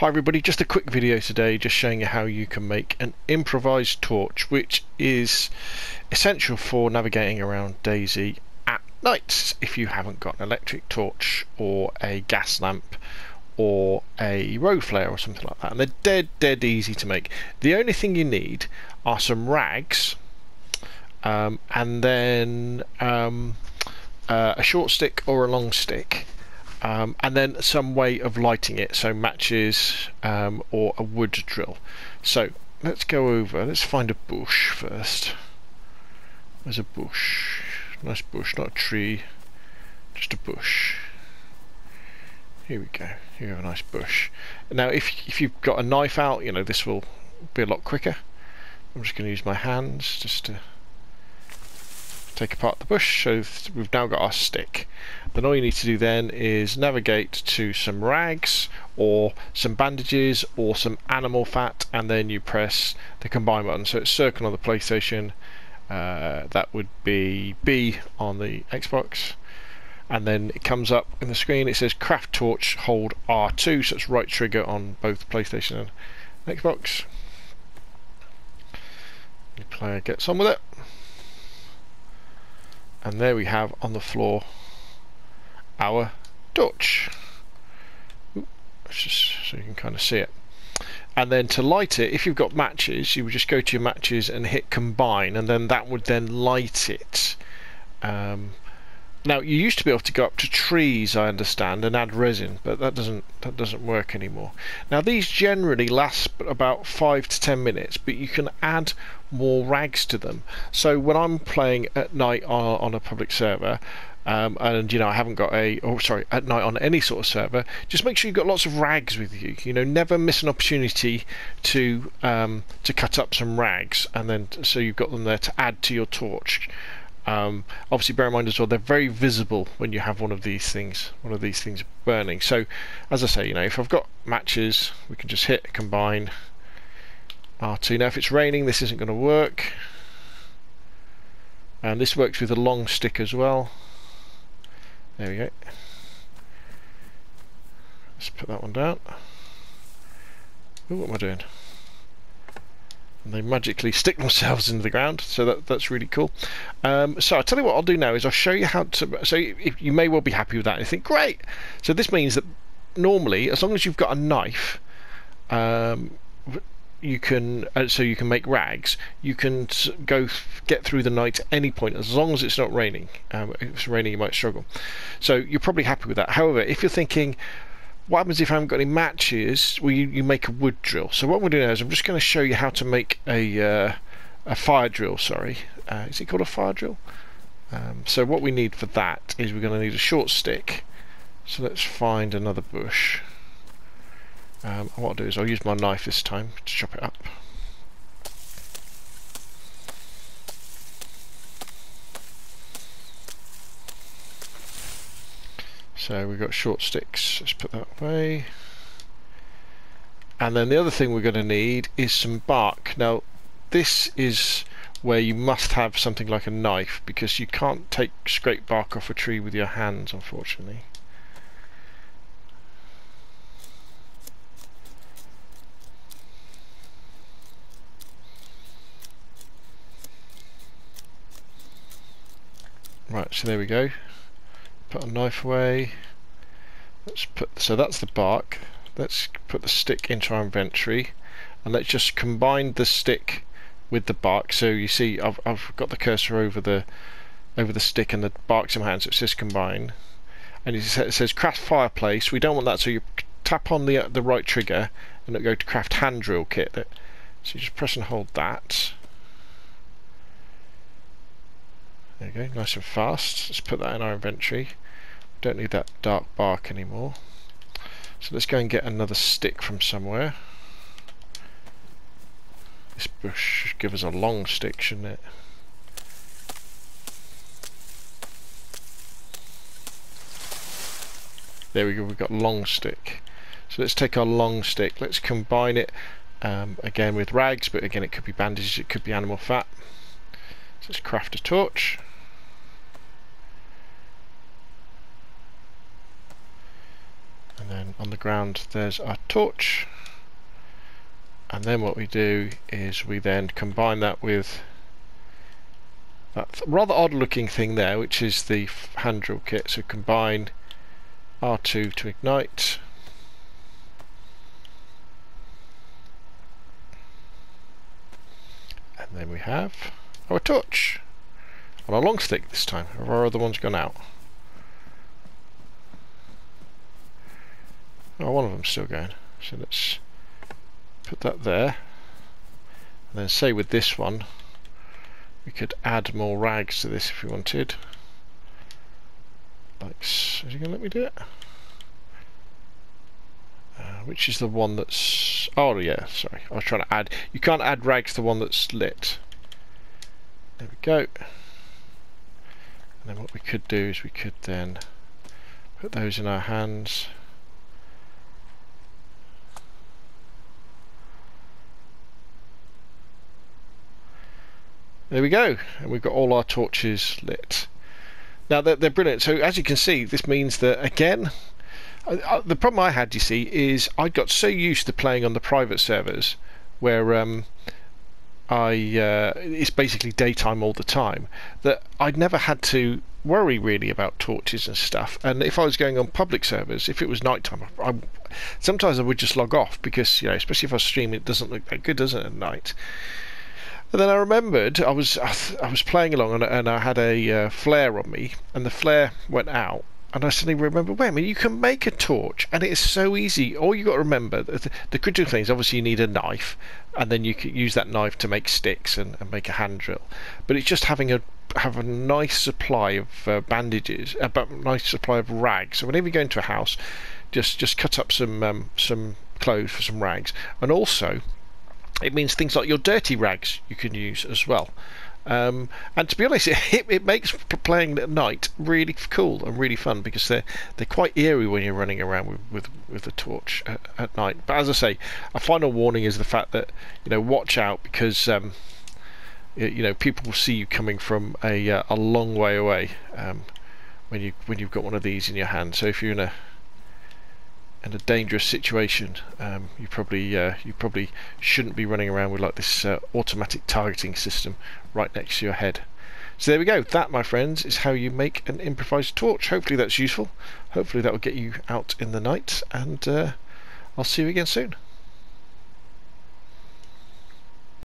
Hi everybody, just a quick video today just showing you how you can make an improvised torch which is essential for navigating around DayZ at night. If you haven't got an electric torch or a gas lamp or a road flare or something like that and they're dead dead easy to make. The only thing you need are some rags um, and then um, uh, a short stick or a long stick um, and then some way of lighting it, so matches um, or a wood drill. So let's go over, let's find a bush first. There's a bush, nice bush, not a tree, just a bush. Here we go, we have a nice bush. Now if, if you've got a knife out, you know, this will be a lot quicker. I'm just going to use my hands just to take apart the bush so we've now got our stick. Then all you need to do then is navigate to some rags or some bandages or some animal fat and then you press the combine button. So it's circle on the PlayStation uh, that would be B on the Xbox. And then it comes up in the screen it says craft torch hold R2 so it's right trigger on both PlayStation and Xbox. The player gets on with it and there we have on the floor our torch just so you can kind of see it. And then to light it if you've got matches you would just go to your matches and hit combine and then that would then light it. Um, now you used to be able to go up to trees, I understand, and add resin, but that doesn't that doesn't work anymore. Now these generally last about five to ten minutes, but you can add more rags to them. So when I'm playing at night on, on a public server, um, and you know I haven't got a oh sorry at night on any sort of server just make sure you've got lots of rags with you you know never miss an opportunity to um, to cut up some rags and then so you've got them there to add to your torch um, obviously, bear in mind as well, they're very visible when you have one of these things, one of these things burning. So, as I say, you know, if I've got matches, we can just hit combine R2. Now, if it's raining, this isn't going to work. And this works with a long stick as well. There we go. Let's put that one down. Ooh, what am I doing? And they magically stick themselves into the ground so that that's really cool. Um, so I'll tell you what I'll do now is I'll show you how to so if you may well be happy with that and you think great! So this means that normally as long as you've got a knife um, you can uh, so you can make rags you can go get through the night at any point as long as it's not raining. Um, if it's raining you might struggle. So you're probably happy with that. However if you're thinking what happens if I haven't got any matches? Well, you, you make a wood drill. So what we're doing is I'm just going to show you how to make a uh, a fire drill. Sorry, uh, is it called a fire drill? Um, so what we need for that is we're going to need a short stick. So let's find another bush. Um, what I'll do is I'll use my knife this time to chop it up. So we've got short sticks, let's put that away. And then the other thing we're going to need is some bark. Now this is where you must have something like a knife because you can't take scrape bark off a tree with your hands unfortunately. Right, so there we go put a knife away. Let's put so that's the bark. Let's put the stick into our inventory and let's just combine the stick with the bark. So you see I've, I've got the cursor over the over the stick and the bark hand so it says combine. And it says craft fireplace. We don't want that so you tap on the the right trigger and it'll go to craft hand drill kit. So you just press and hold that there go nice and fast let's put that in our inventory don't need that dark bark anymore. So let's go and get another stick from somewhere. This bush should give us a long stick, shouldn't it? There we go, we've got long stick. So let's take our long stick, let's combine it um, again with rags, but again it could be bandages, it could be animal fat. So let's craft a torch. Then on the ground there's our torch. And then what we do is we then combine that with that rather odd looking thing there which is the hand drill kit. So combine R2 to ignite. And then we have our torch. On a long stick this time. Have our other one's gone out oh one of them's still going. So let's put that there. And then say with this one we could add more rags to this if we wanted. Like is he gonna let me do it? Uh, which is the one that's oh yeah sorry. I was trying to add you can't add rags to the one that's lit. There we go. And then what we could do is we could then put those in our hands There we go, and we've got all our torches lit. Now they're, they're brilliant. So as you can see, this means that again, uh, the problem I had, you see, is I got so used to playing on the private servers where um, I uh, it's basically daytime all the time that I'd never had to worry really about torches and stuff. And if I was going on public servers, if it was nighttime, I, sometimes I would just log off because you know, especially if I stream, it doesn't look that good, does it, at night? And then I remembered I was I was playing along and, and I had a uh, flare on me, and the flare went out. And I suddenly remember, wait a minute, you can make a torch, and it is so easy. All you got to remember, the, the critical thing is obviously you need a knife, and then you can use that knife to make sticks and, and make a hand drill. But it's just having a have a nice supply of uh, bandages, a nice supply of rags. So whenever you go into a house, just just cut up some um, some clothes for some rags, and also it means things like your dirty rags you can use as well. Um, and to be honest, it, it makes playing at night really cool and really fun because they're they're quite eerie when you're running around with with, with the torch at, at night. But as I say, a final warning is the fact that you know watch out because um, you know people will see you coming from a uh, a long way away um, when you when you've got one of these in your hand. So if you're in a in a dangerous situation, um, you probably uh, you probably shouldn't be running around with like this uh, automatic targeting system right next to your head. So there we go. That, my friends, is how you make an improvised torch. Hopefully that's useful. Hopefully that will get you out in the night, and uh, I'll see you again soon.